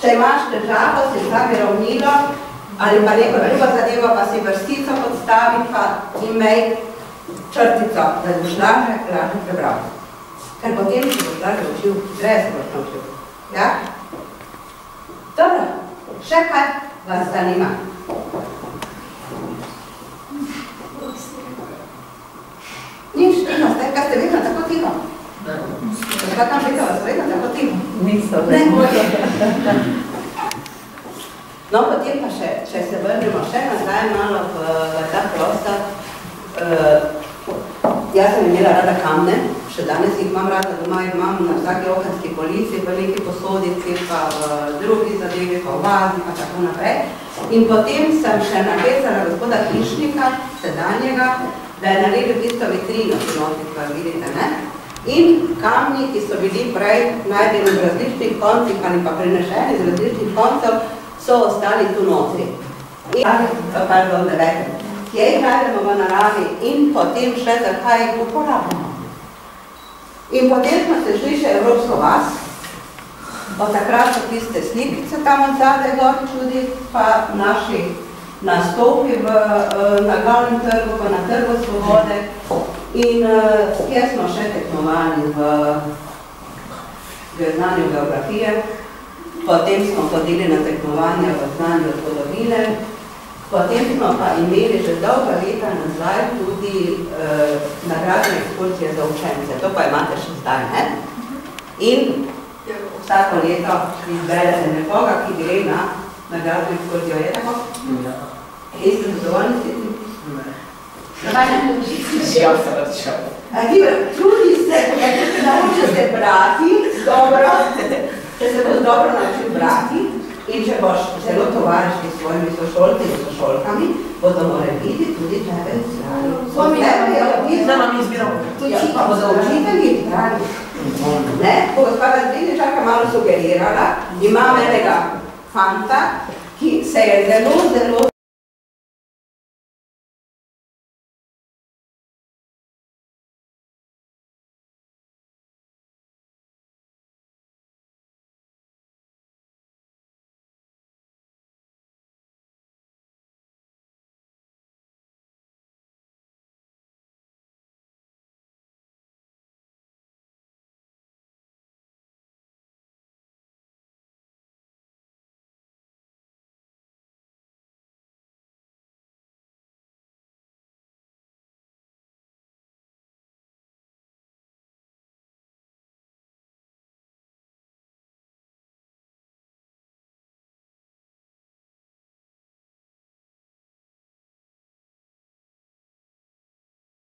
Če imaš težavo, si vzabi ravnilo ali pa neko drugo zadevo, pa si vrstico podstavi pa imej črtico, da boš lažje, lažje prebral. Ker potem si boš lažje učil, hitreje se boš naučil. Ja? Dobro, še kaj vas zanima? Nič, tiho ste, kaj ste vedno tako tiho? Kaj tam vas vedno tako tiho? Niso, Ne. No, potem pa še, če se vrnemo še nazaj malo v, v ta prostor. Uh, jaz sem imela rada kamne, še danes jih imam rada doma, imam na vsaki okenski polici, v neki posodici, pa v drugi zadevi, pa v vazi, pa tako naprej. In potem sem še napecala gospoda Hišnika, sedanjega, da je naredil tisto vitrino, ki noti, ko vidite, ne? In kamni, ki so bili prej najdeni v različnih koncih ali pa prenešeni z različnih koncev, so ostali tu notri. In, pardon, da rekem, kje jih najdemo v naravi in potem še zakaj jih uporabljamo. In potem smo se šli še Evropsko vas, od takrat so tiste slikice tam od zadaj gor čudi, pa naši nastopi v, na glavnem trgu, pa na trgu svobode in uh, kjer smo še tekmovali v, znanju geografije, potem smo hodili na tekmovanja v znanju zgodovine, potem smo pa imeli že dolga leta nazaj tudi uh, nagradne ekskursije za učence, to pa imate še zdaj, ne? In vsako leto izberete nekoga, ki gre na nagradno ekskursijo, je tako? Ja. In ste zadovoljni s tem? Ne. Ja, se razčal. A ti čudi se, nauči se brati, dobro, če se boš dobro naučil brati in če boš zelo tovariški s svojimi sošolci in sošolkami, bodo more biti tudi tebe znali. Od tebe je odvisno, Da vam izbiral. ja, pa bodo učitelji znali. Ne, bo gospoda Zdiničarka malo sugerirala, imam enega fanta, ki se je zelo, zelo